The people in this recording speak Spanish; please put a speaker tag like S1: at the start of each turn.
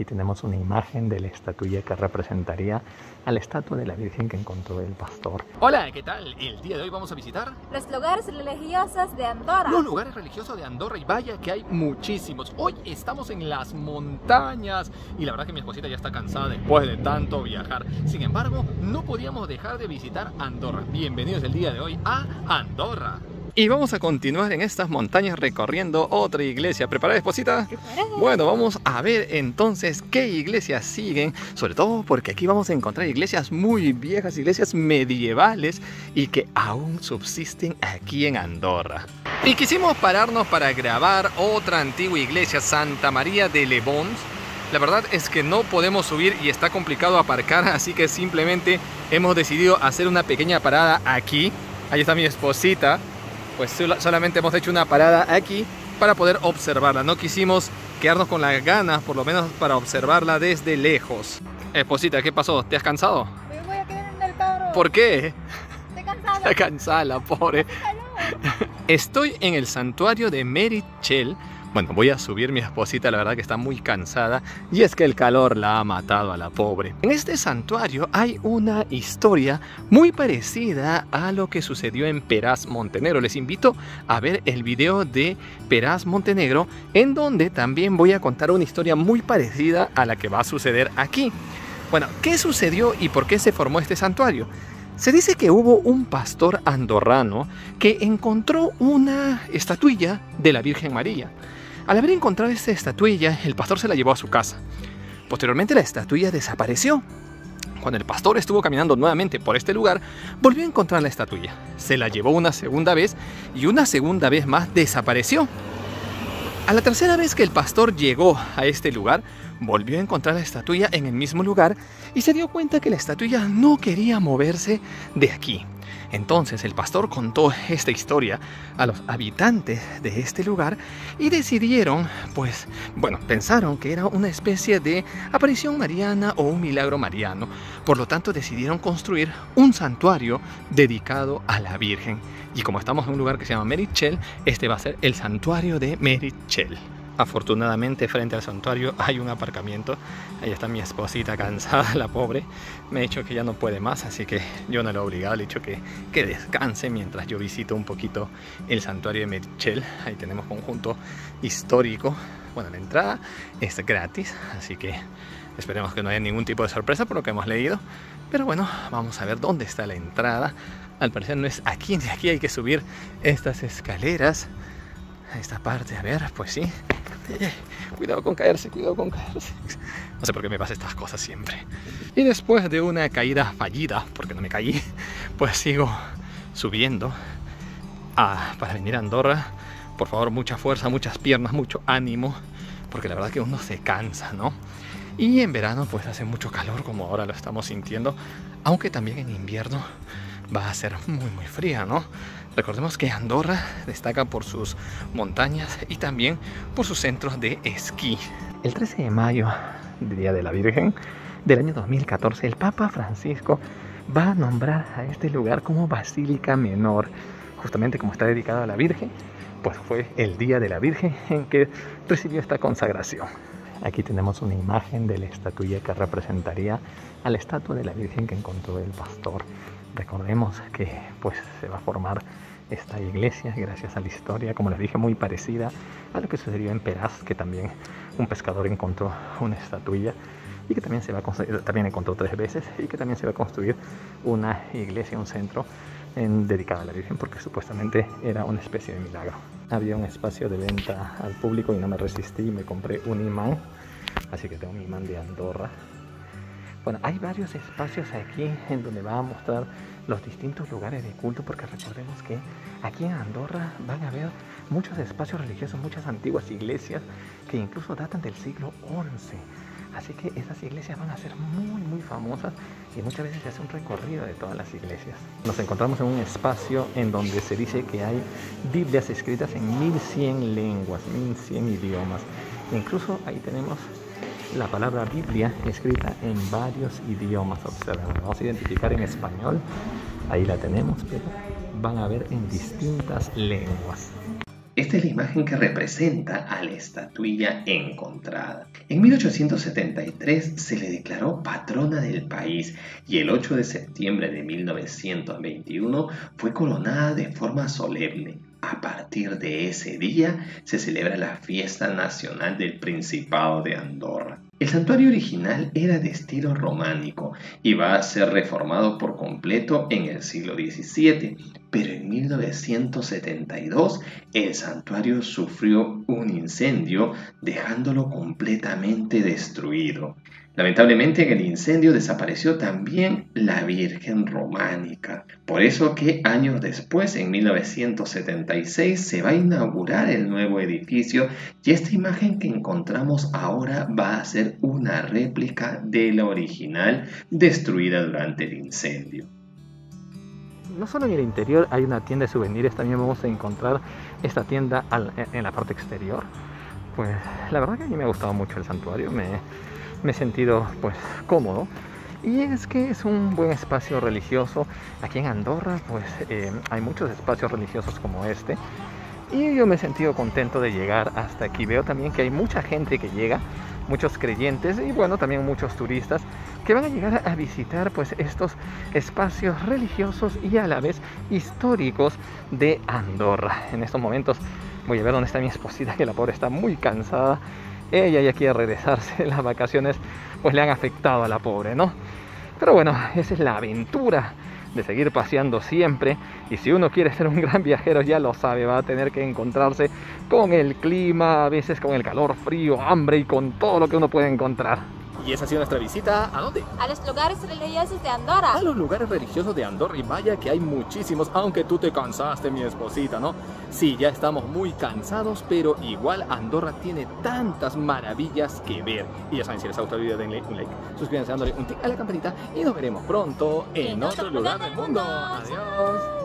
S1: Aquí tenemos una imagen de la estatuilla que representaría a la estatua de la Virgen que encontró el pastor.
S2: Hola, ¿qué tal? El día de hoy vamos a visitar
S3: los lugares religiosos de Andorra.
S2: Los lugares religiosos de Andorra y vaya que hay muchísimos. Hoy estamos en las montañas y la verdad que mi esposita ya está cansada después de tanto viajar. Sin embargo, no podíamos dejar de visitar Andorra. Bienvenidos el día de hoy a Andorra. Y vamos a continuar en estas montañas recorriendo otra iglesia. ¿Preparada, esposita? Bueno, vamos a ver entonces qué iglesias siguen. Sobre todo porque aquí vamos a encontrar iglesias muy viejas, iglesias medievales y que aún subsisten aquí en Andorra. Y quisimos pararnos para grabar otra antigua iglesia, Santa María de Lebons. La verdad es que no podemos subir y está complicado aparcar, así que simplemente hemos decidido hacer una pequeña parada aquí. Ahí está mi esposita pues solamente hemos hecho una parada aquí para poder observarla. No quisimos quedarnos con las ganas, por lo menos para observarla desde lejos. Esposita, ¿qué pasó? ¿Te has cansado?
S3: Me voy a quedar en el carro.
S2: ¿Por qué?
S3: Estoy cansada.
S2: Está cansada la pobre. Estoy en el santuario de Merichel bueno, voy a subir mi esposita, la verdad que está muy cansada y es que el calor la ha matado a la pobre. En este santuario hay una historia muy parecida a lo que sucedió en Peraz, Montenegro. Les invito a ver el video de Peraz, Montenegro, en donde también voy a contar una historia muy parecida a la que va a suceder aquí. Bueno, ¿qué sucedió y por qué se formó este santuario? Se dice que hubo un pastor andorrano que encontró una estatuilla de la Virgen María. Al haber encontrado esta estatuilla, el pastor se la llevó a su casa. Posteriormente la estatuilla desapareció. Cuando el pastor estuvo caminando nuevamente por este lugar, volvió a encontrar la estatuilla. Se la llevó una segunda vez y una segunda vez más desapareció. A la tercera vez que el pastor llegó a este lugar, volvió a encontrar la estatuilla en el mismo lugar y se dio cuenta que la estatuilla no quería moverse de aquí. Entonces el pastor contó esta historia a los habitantes de este lugar y decidieron, pues, bueno, pensaron que era una especie de aparición mariana o un milagro mariano. Por lo tanto decidieron construir un santuario dedicado a la Virgen. Y como estamos en un lugar que se llama Merichel, este va a ser el santuario de Merichel. Afortunadamente frente al santuario hay un aparcamiento. Ahí está mi esposita cansada, la pobre. Me ha dicho que ya no puede más, así que yo no lo he obligado. Le he dicho que, que descanse mientras yo visito un poquito el santuario de Merichel. Ahí tenemos conjunto histórico. Bueno, la entrada es gratis, así que esperemos que no haya ningún tipo de sorpresa por lo que hemos leído. Pero bueno, vamos a ver dónde está la entrada. Al parecer no es aquí, de aquí hay que subir estas escaleras a esta parte, a ver, pues sí. Cuidado con caerse, cuidado con caerse. No sé por qué me pasa estas cosas siempre. Y después de una caída fallida, porque no me caí, pues sigo subiendo para venir a Andorra. Por favor, mucha fuerza, muchas piernas, mucho ánimo, porque la verdad que uno se cansa, ¿no? Y en verano pues hace mucho calor como ahora lo estamos sintiendo, aunque también en invierno va a ser muy muy fría, ¿no? Recordemos que Andorra destaca por sus montañas y también por sus centros de esquí.
S1: El 13 de mayo, Día de la Virgen, del año 2014, el Papa Francisco va a nombrar a este lugar como Basílica Menor, justamente como está dedicado a la Virgen, pues fue el Día de la Virgen en que recibió esta consagración. Aquí tenemos una imagen de la estatuilla que representaría a la estatua de la Virgen que encontró el pastor Recordemos que pues se va a formar esta iglesia gracias a la historia, como les dije, muy parecida a lo que sucedió en Peraz, que también un pescador encontró una estatuilla y que también se va a construir, también encontró tres veces y que también se va a construir una iglesia, un centro en, dedicado a la Virgen porque supuestamente era una especie de milagro. Había un espacio de venta al público y no me resistí y me compré un imán, así que tengo un imán de Andorra bueno, hay varios espacios aquí en donde va a mostrar los distintos lugares de culto, porque recordemos que aquí en Andorra van a haber muchos espacios religiosos, muchas antiguas iglesias que incluso datan del siglo XI. Así que esas iglesias van a ser muy, muy famosas y muchas veces se hace un recorrido de todas las iglesias. Nos encontramos en un espacio en donde se dice que hay Biblias escritas en 1100 lenguas, 1100 idiomas. incluso ahí tenemos la palabra Biblia escrita en varios idiomas. Observen, vamos a identificar en español, ahí la tenemos, pero van a ver en distintas lenguas. Esta es la imagen que representa a la estatuilla encontrada. En 1873 se le declaró patrona del país y el 8 de septiembre de 1921 fue coronada de forma solemne. A partir de ese día se celebra la fiesta nacional del Principado de Andorra. El santuario original era de estilo románico y va a ser reformado por completo en el siglo XVII, pero en 1972 el santuario sufrió un incendio dejándolo completamente destruido. Lamentablemente en el incendio desapareció también la Virgen románica. Por eso que años después, en 1976, se va a inaugurar el nuevo edificio y esta imagen que encontramos ahora va a ser una réplica de la original destruida durante el incendio.
S2: No solo en el interior hay una tienda de souvenirs, también vamos a encontrar esta tienda en la parte exterior. Pues la verdad que a mí me ha gustado mucho el santuario, me, me he sentido pues cómodo. Y es que es un buen espacio religioso. Aquí en Andorra pues eh, hay muchos espacios religiosos como este. Y yo me he sentido contento de llegar hasta aquí. Veo también que hay mucha gente que llega, muchos creyentes y bueno, también muchos turistas que van a llegar a visitar pues estos espacios religiosos y a la vez históricos de Andorra. En estos momentos voy a ver dónde está mi esposita, que la pobre está muy cansada ella ya quiere regresarse, las vacaciones pues le han afectado a la pobre, ¿no? Pero bueno, esa es la aventura de seguir paseando siempre y si uno quiere ser un gran viajero ya lo sabe, va a tener que encontrarse con el clima, a veces con el calor, frío, hambre y con todo lo que uno puede encontrar. Y esa ha sido nuestra visita. ¿A dónde?
S3: A los lugares religiosos de Andorra.
S2: A los lugares religiosos de Andorra. Y vaya que hay muchísimos, aunque tú te cansaste, mi esposita, ¿no? Sí, ya estamos muy cansados, pero igual Andorra tiene tantas maravillas que ver. Y ya saben, si les ha gustado el video, denle un like, suscríbanse dándole un tic a la campanita y nos veremos pronto en, otro, lugar del mundo. Adiós.